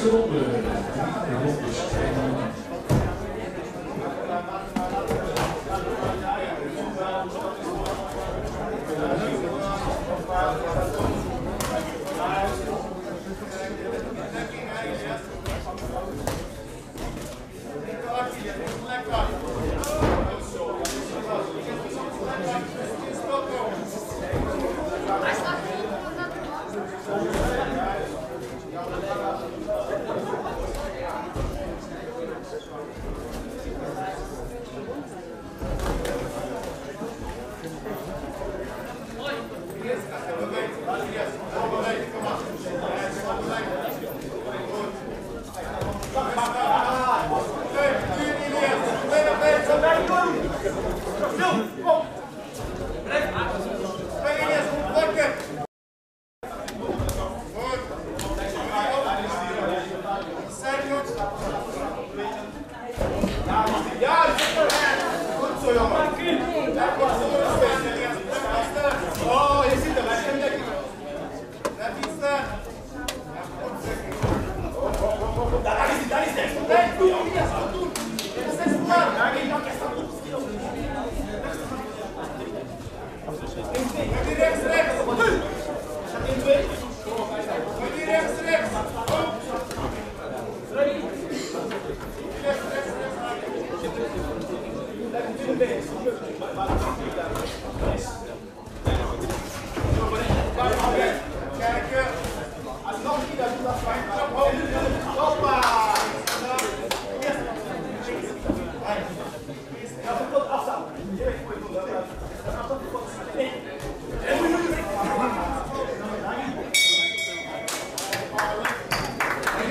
すごく、すごく。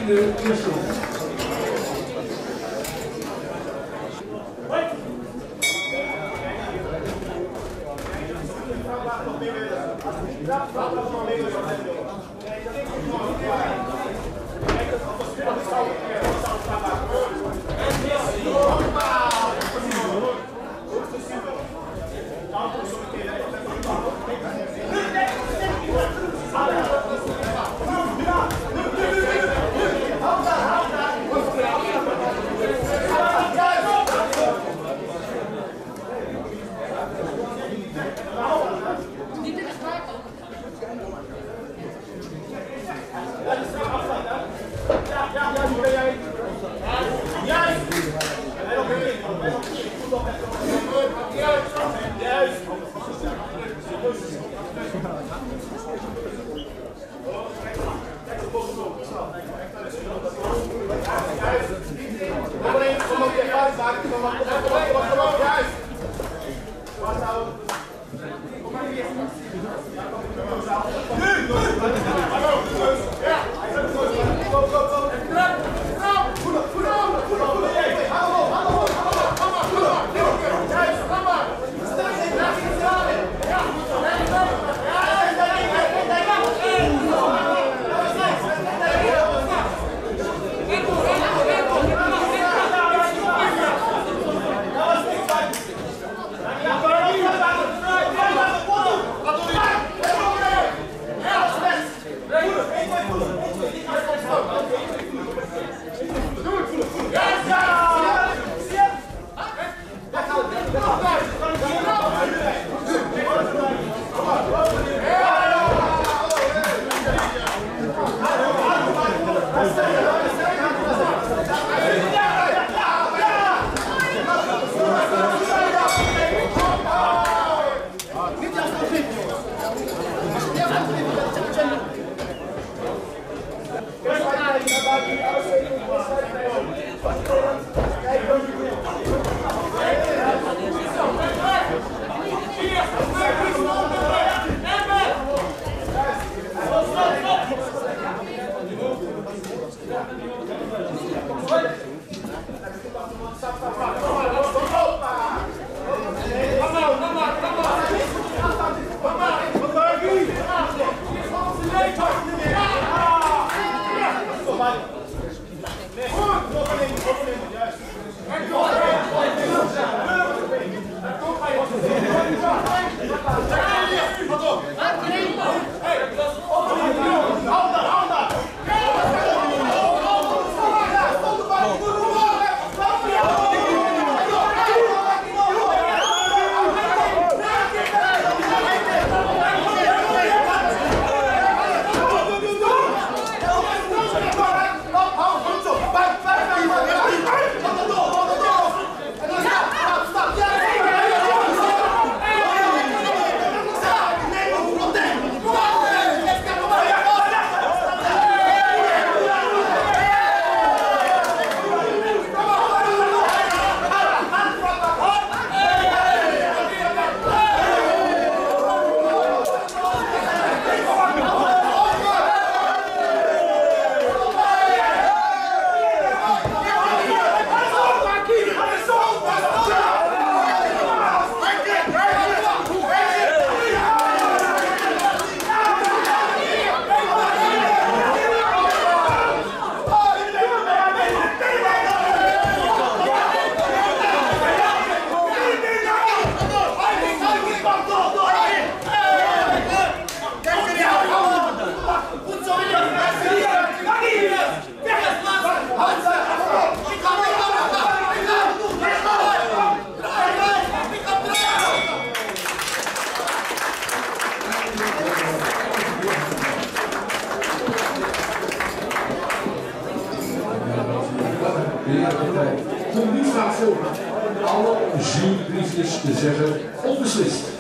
グ優勝はい。Yeah. Alle jurybriefjes te zeggen onbeslist.